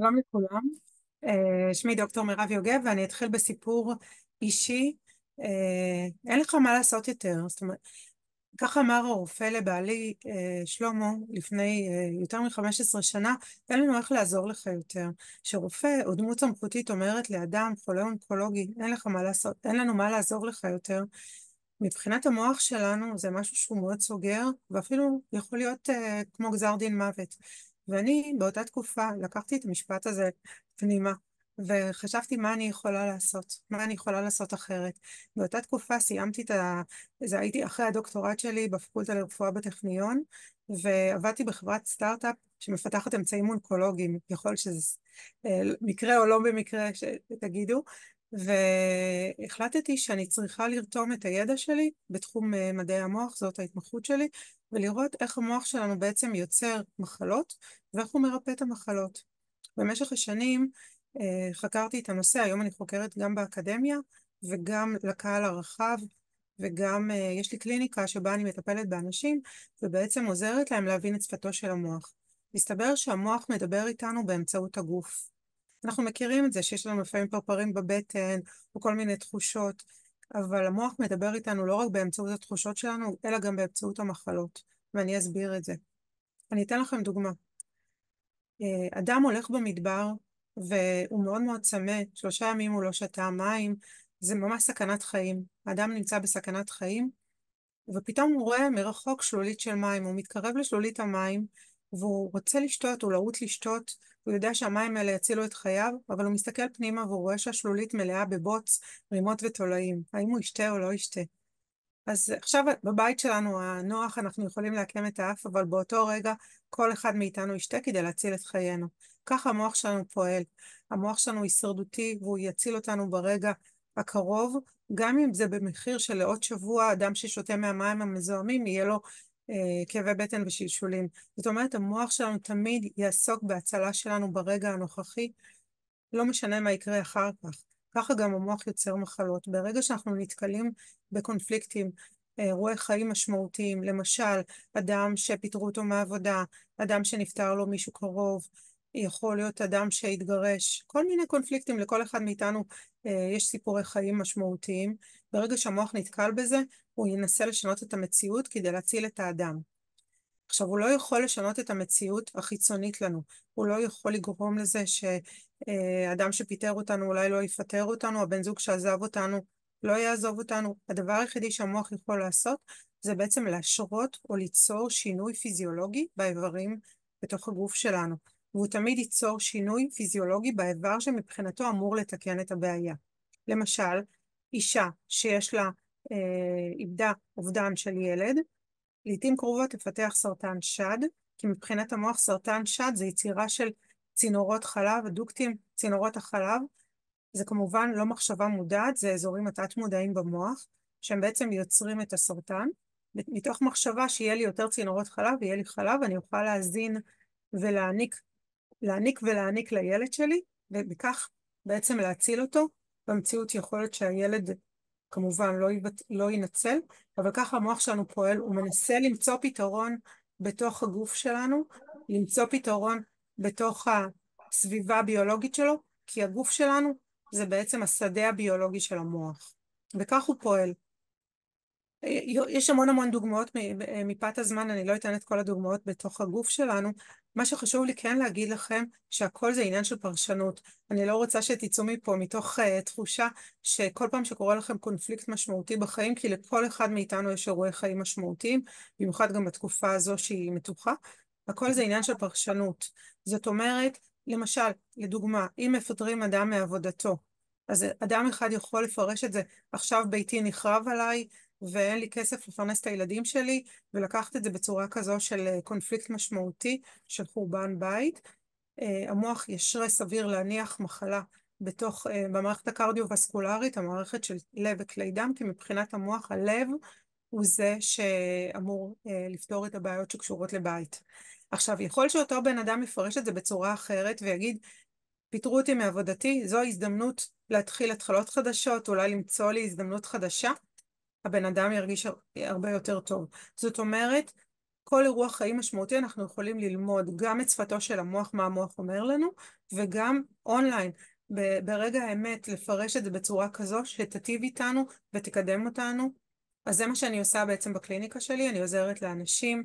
שלום לכולם, אה, שמי דוקטור מירב יוגב ואני אתחיל בסיפור אישי, אה, אין לך מה לעשות יותר, זאת אומרת, ככה אמר הרופא לבעלי אה, שלמה לפני יותר מ-15 שנה, אין לנו איך לעזור לך יותר. כשרופא או דמות סמכותית אומרת לאדם חולה אונקולוגי, אין אין לנו מה לעזור לך יותר, מבחינת המוח שלנו זה משהו שהוא מאוד סוגר, ואפילו יכול להיות כמו גזר דין מוות. ואני באותה תקופה לקחתי את המשפט הזה פנימה, וחשבתי מה אני יכולה לעשות, מה אני יכולה לעשות אחרת. באותה תקופה סיימתי את ה... זה הייתי אחרי הדוקטורט שלי בפקולטה לרפואה בטכניון, ועבדתי בחברת סטארט-אפ שמפתחת אמצעים אונקולוגיים, יכול שזה אה, מקרה או לא במקרה שתגידו, והחלטתי שאני צריכה לרתום את הידע שלי בתחום אה, מדעי המוח, זאת ההתמחות שלי, ולראות איך המוח שלנו בעצם יוצר מחלות ואיך הוא מרפא את המחלות. במשך השנים אה, חקרתי את הנושא, היום אני חוקרת גם באקדמיה וגם לקהל הרחב וגם אה, יש לי קליניקה שבה אני מטפלת באנשים ובעצם עוזרת להם להבין את שפתו של המוח. מסתבר שהמוח מדבר איתנו באמצעות הגוף. אנחנו מכירים את זה שיש לנו לפעמים פרפרים בבטן או כל מיני תחושות, אבל המוח מדבר איתנו לא רק באמצעות התחושות שלנו, אלא גם באמצעות המחלות, ואני אסביר את זה. אני אתן לכם דוגמה. אה, אדם הולך במדבר והוא מאוד מאוד צמא, שלושה ימים הוא לא שתה מים, זה ממש סכנת חיים. האדם נמצא בסכנת חיים, ופתאום הוא רואה מרחוק שלולית של מים, הוא מתקרב לשלולית המים, והוא רוצה לשתות, הוא להוט לשתות, הוא יודע שהמים האלה יצילו את חייו, אבל הוא מסתכל פנימה והוא רואה שהשלולית מלאה בבוץ, רימות ותולעים. האם הוא ישתה או לא ישתה? אז עכשיו בבית שלנו הנוח אנחנו יכולים לעקם את האף, אבל באותו רגע כל אחד מאיתנו ישתה כדי להציל את חיינו. ככה המוח שלנו פועל. המוח שלנו הישרדותי והוא יציל אותנו ברגע הקרוב, גם אם זה במחיר של לעוד שבוע אדם ששותה מהמים המזוהמים יהיה לו כאבי בטן ושלשולים. זאת אומרת, המוח שלנו תמיד יעסוק בהצלה שלנו ברגע הנוכחי, לא משנה מה יקרה אחר כך. ככה גם המוח יוצר מחלות. ברגע שאנחנו נתקלים בקונפליקטים, אירועי חיים משמעותיים, למשל, אדם שפיטרו אותו מהעבודה, אדם שנפטר לו מישהו קרוב, יכול להיות אדם שהתגרש, כל מיני קונפליקטים, לכל אחד מאיתנו אה, יש סיפורי חיים משמעותיים. ברגע שהמוח נתקל בזה, הוא ינסה לשנות את המציאות כדי להציל את האדם. עכשיו, הוא לא יכול לשנות את המציאות החיצונית לנו. הוא לא יכול לגרום לזה שאדם שפיטר אותנו אולי לא יפטר אותנו, הבן זוג שעזב אותנו לא יעזוב אותנו. הדבר היחידי שהמוח יכול לעשות זה בעצם להשרות או ליצור שינוי פיזיולוגי באיברים בתוך הגוף שלנו. והוא תמיד ייצור שינוי פיזיולוגי באיבר שמבחינתו אמור לתקן את הבעיה. למשל, אישה שיש לה, אה, איבדה אובדן של ילד, לעיתים קרובות תפתח סרטן שד, כי מבחינת המוח סרטן שד זה יצירה של צינורות חלב, אדוקטים, צינורות החלב. זה כמובן לא מחשבה מודעת, זה אזורים התת-מודעים במוח, שהם בעצם יוצרים את הסרטן, מתוך מחשבה שיהיה לי יותר צינורות חלב, יהיה לי חלב, אני אוכל להזין ולהעניק להעניק ולהעניק לילד שלי, ובכך בעצם להציל אותו. במציאות יכול להיות שהילד כמובן לא, יבט... לא ינצל, אבל ככה המוח שלנו פועל, הוא מנסה למצוא פתרון בתוך הגוף שלנו, למצוא פתרון בתוך הסביבה הביולוגית שלו, כי הגוף שלנו זה בעצם השדה הביולוגי של המוח, וכך הוא פועל. יש המון המון דוגמאות מפאת הזמן, אני לא אתן את כל הדוגמאות בתוך הגוף שלנו. מה שחשוב לי כן להגיד לכם, שהכל זה עניין של פרשנות. אני לא רוצה שתצאו מפה מתוך uh, תחושה שכל פעם שקורה לכם קונפליקט משמעותי בחיים, כי לכל אחד מאיתנו יש אירועי חיים משמעותיים, במיוחד גם בתקופה הזו שהיא מתוחה, הכל זה עניין של פרשנות. זאת אומרת, למשל, לדוגמה, אם מפטרים אדם מעבודתו, אז אדם אחד יכול לפרש את זה, עכשיו ביתי נחרב עליי, ואין לי כסף לפרנס את הילדים שלי, ולקחת את זה בצורה כזו של אה, קונפליקט משמעותי, של חורבן בית. אה, המוח ישרה סביר להניח מחלה בתוך, אה, במערכת הקרדיו-וסקולרית, המערכת של לב וכלי דם, כי מבחינת המוח הלב הוא זה שאמור לפתור את הבעיות שקשורות לבית. עכשיו, יכול שאותו בן אדם יפרש את זה בצורה אחרת ויגיד, פיטרו אותי מעבודתי, זו הזדמנות להתחיל התחלות חדשות, אולי למצוא לי הזדמנות חדשה. הבן אדם ירגיש הרבה יותר טוב. זאת אומרת, כל אירוע חיים משמעותי אנחנו יכולים ללמוד גם את שפתו של המוח, מה המוח אומר לנו, וגם אונליין, ברגע האמת, לפרש את זה בצורה כזו שתטיב איתנו ותקדם אותנו. אז זה מה שאני עושה בעצם בקליניקה שלי, אני עוזרת לאנשים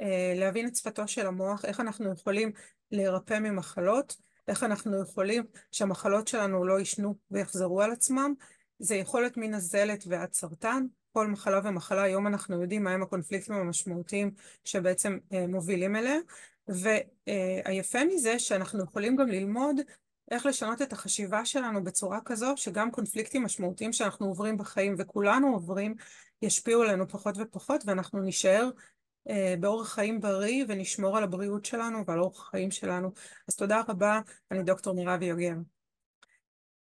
אה, להבין את שפתו של המוח, איך אנחנו יכולים להירפא ממחלות, איך אנחנו יכולים שהמחלות שלנו לא יישנו ויחזרו על עצמם. זה יכול להיות מנזלת ועד סרטן, כל מחלה ומחלה, היום אנחנו יודעים מהם הקונפליקטים המשמעותיים שבעצם אה, מובילים אליה, והיפה מזה שאנחנו יכולים גם ללמוד איך לשנות את החשיבה שלנו בצורה כזו שגם קונפליקטים משמעותיים שאנחנו עוברים בחיים וכולנו עוברים ישפיעו עלינו פחות ופחות ואנחנו נישאר אה, באורח חיים בריא ונשמור על הבריאות שלנו ועל אורח החיים שלנו. אז תודה רבה, אני דוקטור מירבי יוגב.